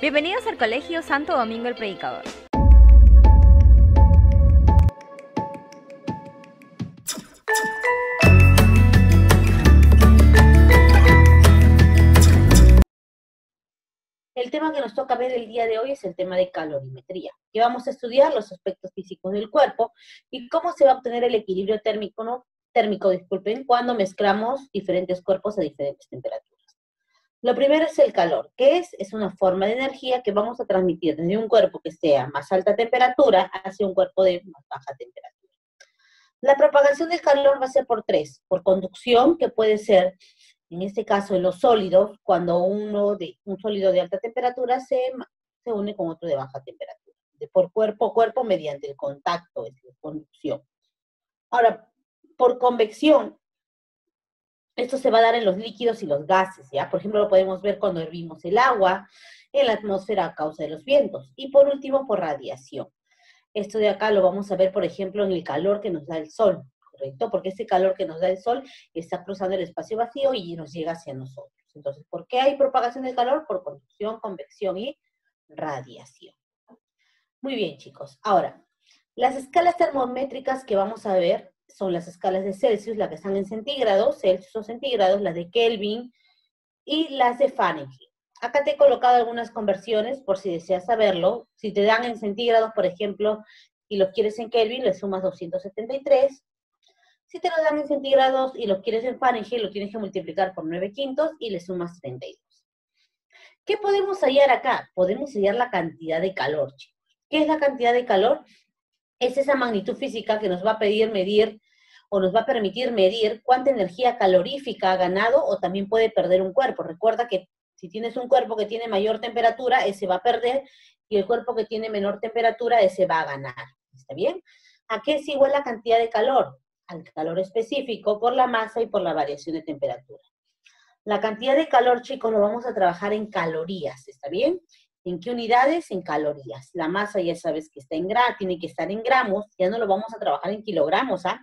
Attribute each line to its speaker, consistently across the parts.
Speaker 1: Bienvenidos al Colegio Santo Domingo el Predicador.
Speaker 2: El tema que nos toca ver el día de hoy es el tema de calorimetría, que vamos a estudiar los aspectos físicos del cuerpo y cómo se va a obtener el equilibrio térmico, ¿no? térmico disculpen, cuando mezclamos diferentes cuerpos a diferentes temperaturas. Lo primero es el calor. ¿Qué es? Es una forma de energía que vamos a transmitir desde un cuerpo que sea más alta temperatura hacia un cuerpo de más baja temperatura. La propagación del calor va a ser por tres. Por conducción, que puede ser, en este caso, en los sólidos, cuando uno de, un sólido de alta temperatura se, se une con otro de baja temperatura. De por cuerpo a cuerpo mediante el contacto, es la conducción. Ahora, por convección, esto se va a dar en los líquidos y los gases, ¿ya? Por ejemplo, lo podemos ver cuando hervimos el agua en la atmósfera a causa de los vientos. Y por último, por radiación. Esto de acá lo vamos a ver, por ejemplo, en el calor que nos da el sol, ¿correcto? Porque ese calor que nos da el sol está cruzando el espacio vacío y nos llega hacia nosotros. Entonces, ¿por qué hay propagación del calor? Por conducción, convección y radiación. Muy bien, chicos. Ahora, las escalas termométricas que vamos a ver son las escalas de Celsius, las que están en centígrados, Celsius o centígrados, las de Kelvin y las de Fahrenheit. Acá te he colocado algunas conversiones por si deseas saberlo. Si te dan en centígrados, por ejemplo, y los quieres en Kelvin, le sumas 273. Si te lo dan en centígrados y los quieres en Fahrenheit, lo tienes que multiplicar por 9 quintos y le sumas 32. ¿Qué podemos hallar acá? Podemos hallar la cantidad de calor, chicos. ¿Qué es la cantidad de calor? Es esa magnitud física que nos va a pedir medir o nos va a permitir medir cuánta energía calorífica ha ganado o también puede perder un cuerpo. Recuerda que si tienes un cuerpo que tiene mayor temperatura, ese va a perder, y el cuerpo que tiene menor temperatura, ese va a ganar. ¿Está bien? ¿A qué es igual la cantidad de calor? Al calor específico por la masa y por la variación de temperatura. La cantidad de calor, chicos, lo vamos a trabajar en calorías, ¿está bien? ¿En qué unidades? En calorías. La masa ya sabes que está en gramos, tiene que estar en gramos, ya no lo vamos a trabajar en kilogramos, ¿ah?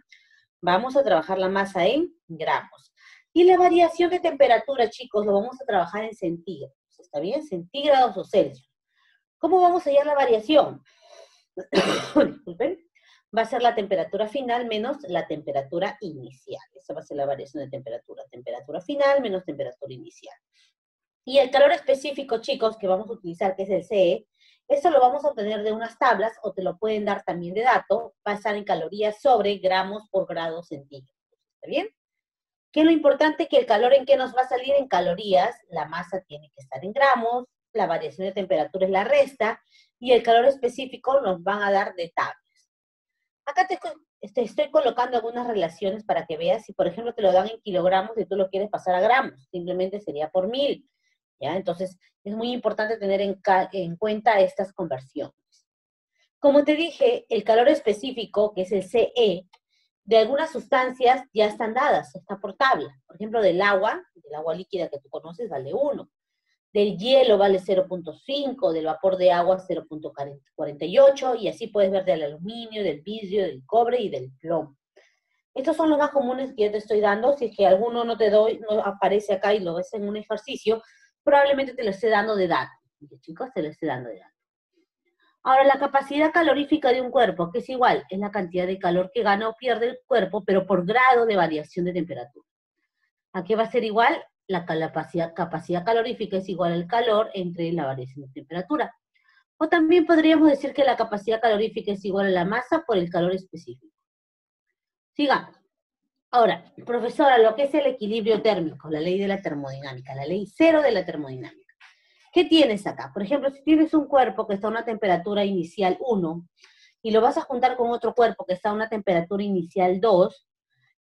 Speaker 2: Vamos a trabajar la masa en gramos. Y la variación de temperatura, chicos, lo vamos a trabajar en centígrados, ¿está bien? Centígrados o Celsius. ¿Cómo vamos a hallar la variación? Disculpen. Va a ser la temperatura final menos la temperatura inicial. Esa va a ser la variación de temperatura. Temperatura final menos temperatura inicial. Y el calor específico, chicos, que vamos a utilizar, que es el CE, esto lo vamos a obtener de unas tablas o te lo pueden dar también de dato, estar en calorías sobre gramos por grado centígrados. ¿Está bien? Que lo importante que el calor en que nos va a salir en calorías, la masa tiene que estar en gramos, la variación de temperatura es la resta, y el calor específico nos van a dar de tablas. Acá te, te estoy colocando algunas relaciones para que veas si, por ejemplo, te lo dan en kilogramos y tú lo quieres pasar a gramos, simplemente sería por mil. Entonces, es muy importante tener en, en cuenta estas conversiones. Como te dije, el calor específico, que es el CE, de algunas sustancias ya están dadas, está por tabla. Por ejemplo, del agua, del agua líquida que tú conoces, vale 1. Del hielo vale 0.5, del vapor de agua 0.48, y así puedes ver del aluminio, del vidrio, del cobre y del plomo. Estos son los más comunes que yo te estoy dando. Si es que alguno no te doy, no aparece acá y lo ves en un ejercicio, probablemente te lo esté dando de dato. Chicos, te lo esté dando de dato. Ahora, la capacidad calorífica de un cuerpo, que es igual, es la cantidad de calor que gana o pierde el cuerpo, pero por grado de variación de temperatura. ¿A qué va a ser igual? La capacidad, capacidad calorífica es igual al calor entre la variación de temperatura. O también podríamos decir que la capacidad calorífica es igual a la masa por el calor específico. Sigamos. Ahora, profesora, lo que es el equilibrio térmico, la ley de la termodinámica, la ley cero de la termodinámica. ¿Qué tienes acá? Por ejemplo, si tienes un cuerpo que está a una temperatura inicial 1 y lo vas a juntar con otro cuerpo que está a una temperatura inicial 2,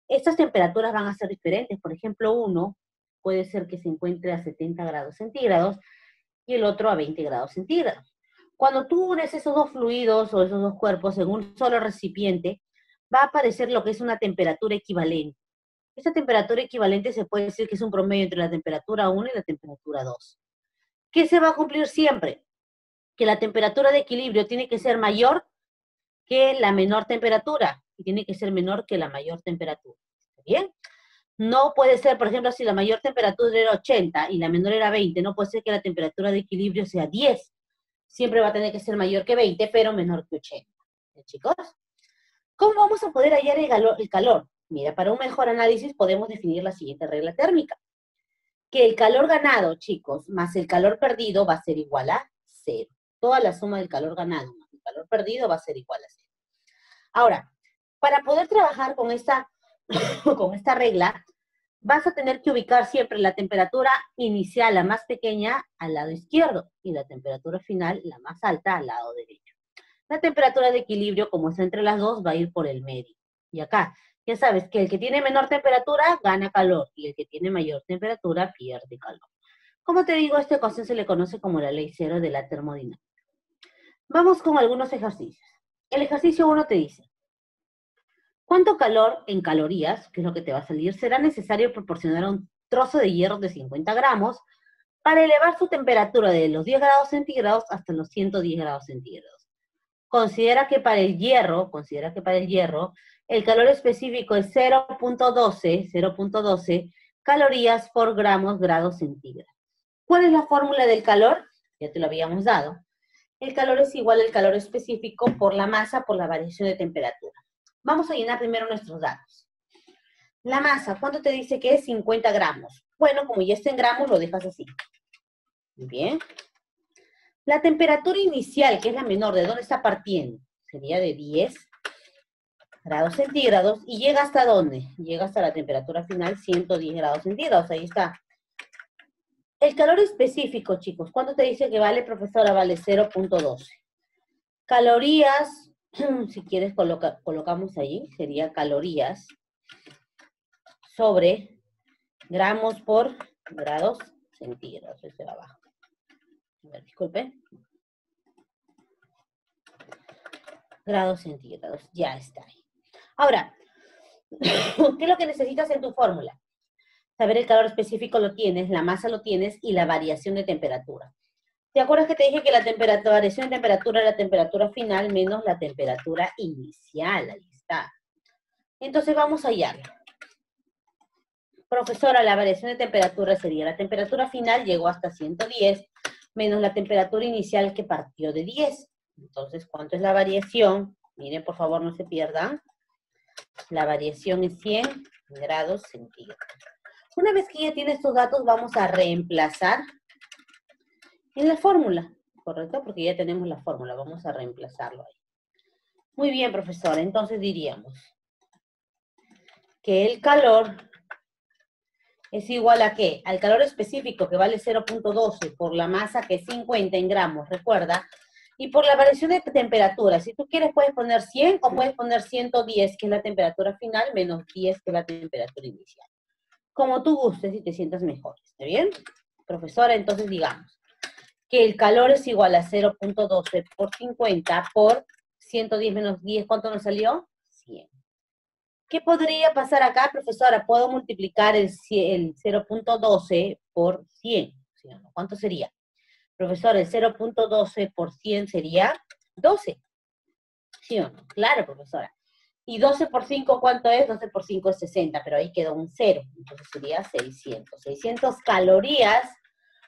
Speaker 2: estas temperaturas van a ser diferentes. Por ejemplo, uno puede ser que se encuentre a 70 grados centígrados y el otro a 20 grados centígrados. Cuando tú unes esos dos fluidos o esos dos cuerpos en un solo recipiente, va a aparecer lo que es una temperatura equivalente. Esta temperatura equivalente se puede decir que es un promedio entre la temperatura 1 y la temperatura 2. ¿Qué se va a cumplir siempre? Que la temperatura de equilibrio tiene que ser mayor que la menor temperatura y tiene que ser menor que la mayor temperatura. ¿Está bien? No puede ser, por ejemplo, si la mayor temperatura era 80 y la menor era 20, no puede ser que la temperatura de equilibrio sea 10. Siempre va a tener que ser mayor que 20, pero menor que 80. chicos? ¿Cómo vamos a poder hallar el calor? Mira, para un mejor análisis podemos definir la siguiente regla térmica. Que el calor ganado, chicos, más el calor perdido va a ser igual a cero. Toda la suma del calor ganado más el calor perdido va a ser igual a cero. Ahora, para poder trabajar con esta, con esta regla, vas a tener que ubicar siempre la temperatura inicial, la más pequeña, al lado izquierdo y la temperatura final, la más alta, al lado derecho. La temperatura de equilibrio, como está entre las dos, va a ir por el medio. Y acá, ya sabes que el que tiene menor temperatura gana calor y el que tiene mayor temperatura pierde calor. Como te digo, esta ecuación se le conoce como la ley cero de la termodinámica. Vamos con algunos ejercicios. El ejercicio 1 te dice, ¿cuánto calor en calorías, que es lo que te va a salir, será necesario proporcionar a un trozo de hierro de 50 gramos para elevar su temperatura de los 10 grados centígrados hasta los 110 grados centígrados? Considera que para el hierro, considera que para el hierro, el calor específico es 0.12, 0.12 calorías por gramos grados centígrados. ¿Cuál es la fórmula del calor? Ya te lo habíamos dado. El calor es igual al calor específico por la masa por la variación de temperatura. Vamos a llenar primero nuestros datos. La masa, ¿cuánto te dice que es? 50 gramos. Bueno, como ya está en gramos, lo dejas así. Muy bien. La temperatura inicial, que es la menor, ¿de dónde está partiendo? Sería de 10 grados centígrados. ¿Y llega hasta dónde? Llega hasta la temperatura final, 110 grados centígrados. Ahí está. El calor específico, chicos, ¿cuánto te dice que vale, profesora? Vale 0.12. Calorías, si quieres colocamos ahí, sería calorías sobre gramos por grados centígrados. Ese va abajo. Ver, disculpe. Grados centígrados, ya está ahí. Ahora, ¿qué es lo que necesitas en tu fórmula? Saber el calor específico lo tienes, la masa lo tienes y la variación de temperatura. ¿Te acuerdas que te dije que la variación de temperatura es la temperatura final menos la temperatura inicial? Ahí está. Entonces vamos a hallarlo. Profesora, la variación de temperatura sería la temperatura final llegó hasta 110 menos la temperatura inicial que partió de 10. Entonces, ¿cuánto es la variación? Miren, por favor, no se pierdan. La variación es 100 grados centígrados. Una vez que ya tienes estos datos, vamos a reemplazar en la fórmula, ¿correcto? Porque ya tenemos la fórmula, vamos a reemplazarlo ahí. Muy bien, profesora, entonces diríamos que el calor es igual a qué? Al calor específico que vale 0.12 por la masa que es 50 en gramos, recuerda, y por la variación de temperatura. Si tú quieres puedes poner 100 o puedes poner 110, que es la temperatura final, menos 10, que es la temperatura inicial como tú gustes y te sientas mejor. ¿Está bien? Profesora, entonces digamos que el calor es igual a 0.12 por 50 por 110 menos 10. ¿Cuánto nos salió? 100. ¿Qué podría pasar acá, profesora? Puedo multiplicar el, 0.12 por 100. ¿Cuánto sería? Profesora, el 0.12 por 100 sería 12. ¿Sí o no? Claro, profesora. Y 12 por 5, ¿cuánto es? 12 por 5 es 60, pero ahí quedó un 0. Entonces sería 600. 600 calorías.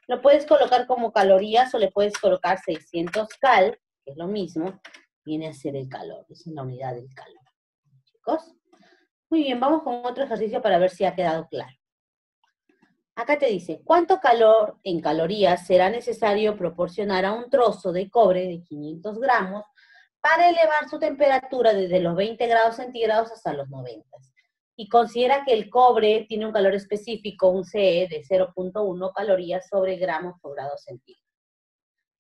Speaker 2: Lo puedes colocar como calorías o le puedes colocar 600 cal, que es lo mismo. Viene a ser el calor. Es la unidad del calor. Chicos. Muy bien, vamos con otro ejercicio para ver si ha quedado claro. Acá te dice, ¿cuánto calor en calorías será necesario proporcionar a un trozo de cobre de 500 gramos para elevar su temperatura desde los 20 grados centígrados hasta los 90. Y considera que el cobre tiene un calor específico, un CE de 0.1 calorías sobre gramos por grado centígrado.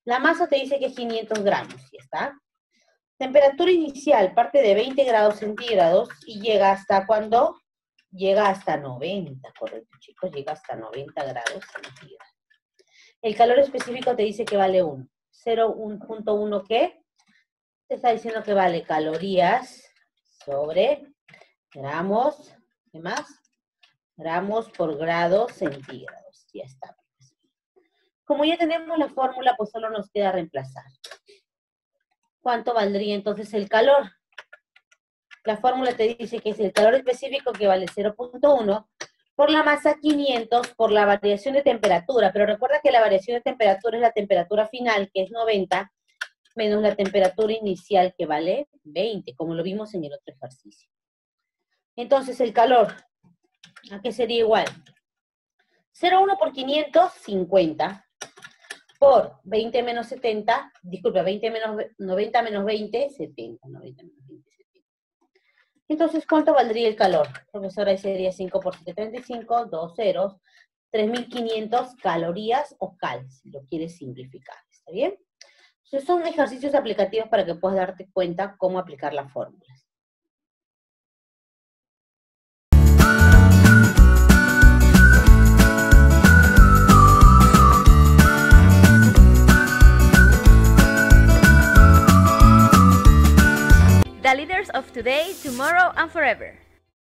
Speaker 2: La masa te dice que es 500 gramos, ¿ya está? Temperatura inicial parte de 20 grados centígrados y llega hasta cuando llega hasta 90, correcto chicos, llega hasta 90 grados centígrados. El calor específico te dice que vale 1. 0.1 ¿qué? te está diciendo que vale calorías sobre gramos, ¿qué más? Gramos por grado centígrados. Ya está. Como ya tenemos la fórmula, pues solo nos queda reemplazar. ¿Cuánto valdría entonces el calor? La fórmula te dice que es el calor específico que vale 0.1 por la masa 500 por la variación de temperatura, pero recuerda que la variación de temperatura es la temperatura final, que es 90, menos la temperatura inicial, que vale 20, como lo vimos en el otro ejercicio. Entonces, el calor, ¿a qué sería igual? 0,1 por 500, 50, por 20 menos 70, disculpa, 20 menos, 90 menos 20, 70, 90 menos 20, 70. Entonces, ¿cuánto valdría el calor? Profesora, ahí sería 5 por 735, 2 ceros, 3.500 calorías o cal, si lo quieres simplificar, ¿está bien? Entonces, son ejercicios aplicativos para que puedas darte cuenta cómo aplicar las fórmulas.
Speaker 1: The leaders of today, tomorrow, and forever.